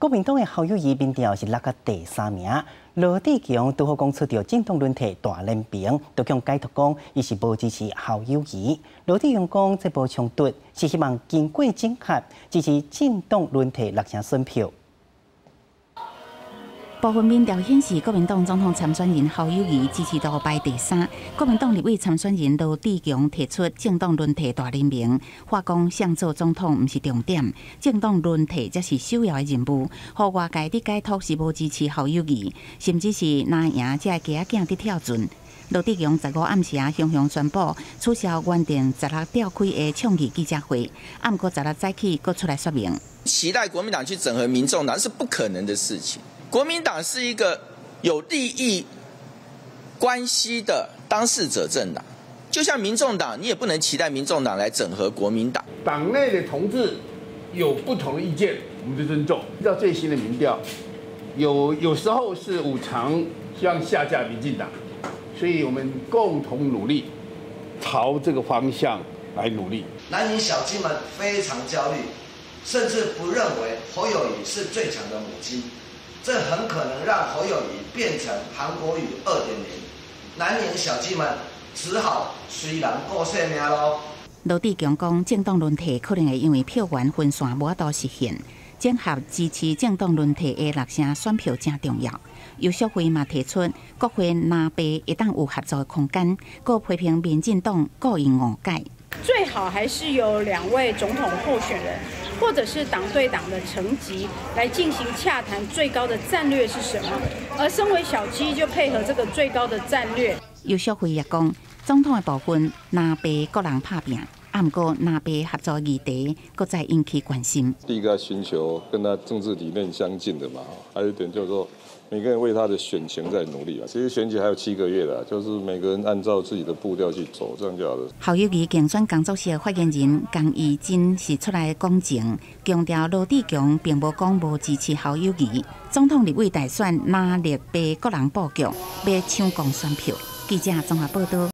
国民党的侯友谊民调是落个第三名，罗志强拄好讲出着政党论坛大联兵，都向解读讲，伊是无支持侯友谊。罗志强讲，这波冲突是希望经过整合，支持政党论坛六成选票。部分民调显示，国民党总统参选人侯友谊支持度排第三。国民党立委参选人罗志强提出政党轮替大联名，话讲想做总统毋是重点，政党轮替则是首要的任务。和外界的解读是无支持侯友谊，甚至是拿赢才会加仔囝伫跳船。罗志强十五暗时啊，雄雄宣布取消原定十六召开的倡议记者会，暗过十六早起，搁出来说明。期待国民党去整合民众那是不可能的事情。国民党是一个有利益关系的当事者政党，就像民众党，你也不能期待民众党来整合国民党。党内的同志有不同的意见，我们就尊重。依照最新的民调，有有时候是五常希望下架民进党，所以我们共同努力朝这个方向来努力。南宁小鸡们非常焦虑，甚至不认为侯友谊是最强的母鸡。这很可能让侯友谊变成韩国语二点零，南宁小鸡们只好虽然过性命喽。罗志强讲，政党轮替可能会因为票源分散无法度实现，整合支持政党轮替的六成选票正重要。有社会嘛提出，国会南北一旦有合作的空间，各批评民进党故意误解。最好还是有两位总统候选人。或者是党对党的层级来进行洽谈，最高的战略是什么？而身为小鸡就配合这个最高的战略。有消费也讲，总统的部分南北各人拍拼，啊，不过南北合作议题各在引起关心。第一个寻求跟他政治理念相近的嘛，还有一点就是说。每个人为他的选情在努力啊！其实选举还有七个月的，就是每个人按照自己的步调去走，这样就好了。侯友谊竞选工作室的发言人江义真是出来讲情，强调罗志强并无讲无支持侯友谊。总统立委大选哪力被个人布局，要抢攻选票？记者综合报道。